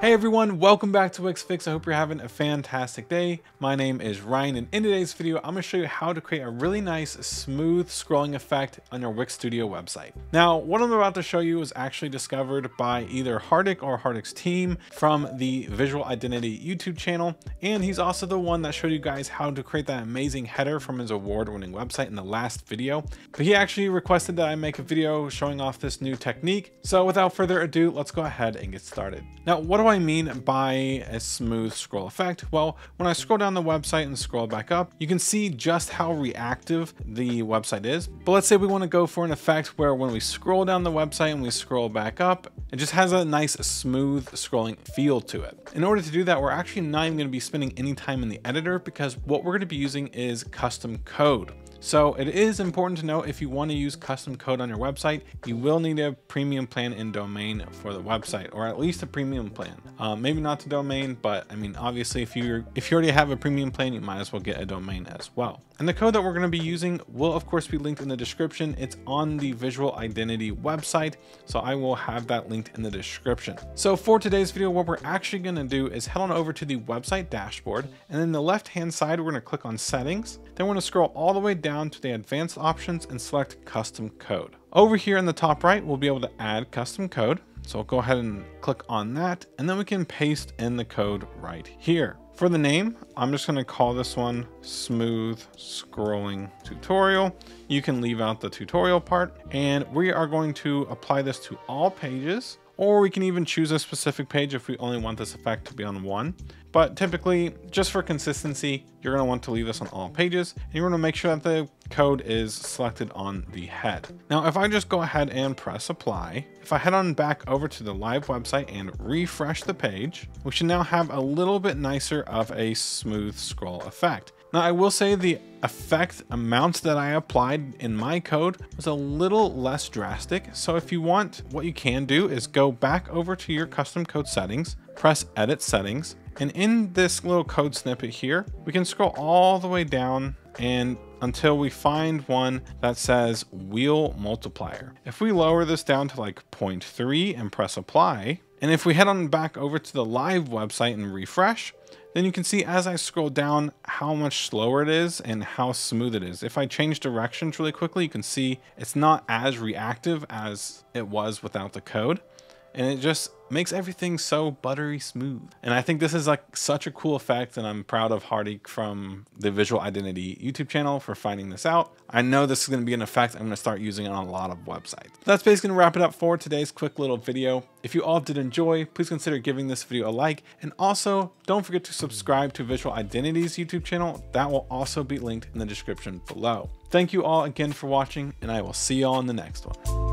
Hey everyone, welcome back to Wix Fix. I hope you're having a fantastic day. My name is Ryan and in today's video, I'm gonna show you how to create a really nice smooth scrolling effect on your Wix Studio website. Now, what I'm about to show you was actually discovered by either Hardik or Hardik's team from the Visual Identity YouTube channel. And he's also the one that showed you guys how to create that amazing header from his award-winning website in the last video. But he actually requested that I make a video showing off this new technique. So without further ado, let's go ahead and get started. Now, what do I mean by a smooth scroll effect? Well, when I scroll down the website and scroll back up, you can see just how reactive the website is. But let's say we want to go for an effect where when we scroll down the website and we scroll back up, it just has a nice smooth scrolling feel to it. In order to do that, we're actually not even going to be spending any time in the editor because what we're going to be using is custom code. So it is important to note if you want to use custom code on your website, you will need a premium plan in domain for the website, or at least a premium plan. Um, maybe not the domain, but I mean, obviously if you if you already have a premium plan, you might as well get a domain as well. And the code that we're going to be using will of course be linked in the description. It's on the Visual Identity website, so I will have that linked in the description. So for today's video, what we're actually going to do is head on over to the website dashboard, and then the left hand side, we're going to click on settings. Then we're to scroll all the way down to the advanced options and select custom code. Over here in the top right, we'll be able to add custom code. So I'll go ahead and click on that and then we can paste in the code right here. For the name, I'm just gonna call this one smooth scrolling tutorial. You can leave out the tutorial part and we are going to apply this to all pages or we can even choose a specific page if we only want this effect to be on one. But typically, just for consistency, you're going to want to leave this on all pages, and going to make sure that the code is selected on the head. Now, if I just go ahead and press apply, if I head on back over to the live website and refresh the page, we should now have a little bit nicer of a smooth scroll effect. Now I will say the effect amount that I applied in my code was a little less drastic. So if you want, what you can do is go back over to your custom code settings, press edit settings. And in this little code snippet here, we can scroll all the way down and until we find one that says wheel multiplier. If we lower this down to like 0.3 and press apply, and if we head on back over to the live website and refresh, then you can see as I scroll down how much slower it is and how smooth it is. If I change directions really quickly, you can see it's not as reactive as it was without the code and it just makes everything so buttery smooth. And I think this is like such a cool effect and I'm proud of Hardik from the Visual Identity YouTube channel for finding this out. I know this is going to be an effect I'm going to start using on a lot of websites. That's basically to wrap it up for today's quick little video. If you all did enjoy, please consider giving this video a like and also don't forget to subscribe to Visual Identity's YouTube channel. That will also be linked in the description below. Thank you all again for watching and I will see you all in the next one.